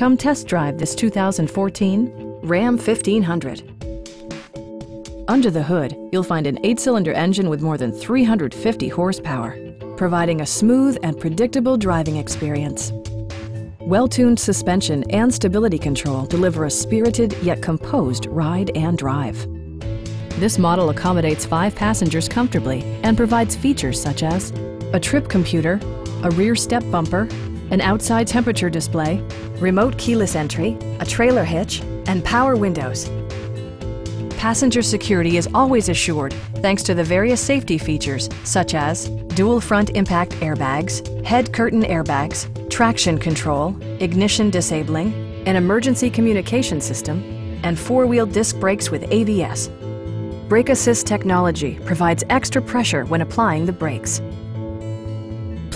Come test drive this 2014 Ram 1500. Under the hood, you'll find an eight-cylinder engine with more than 350 horsepower, providing a smooth and predictable driving experience. Well-tuned suspension and stability control deliver a spirited yet composed ride and drive. This model accommodates five passengers comfortably and provides features such as a trip computer, a rear step bumper, an outside temperature display, remote keyless entry, a trailer hitch, and power windows. Passenger security is always assured thanks to the various safety features such as dual front impact airbags, head curtain airbags, traction control, ignition disabling, an emergency communication system, and four-wheel disc brakes with ABS. Brake Assist technology provides extra pressure when applying the brakes.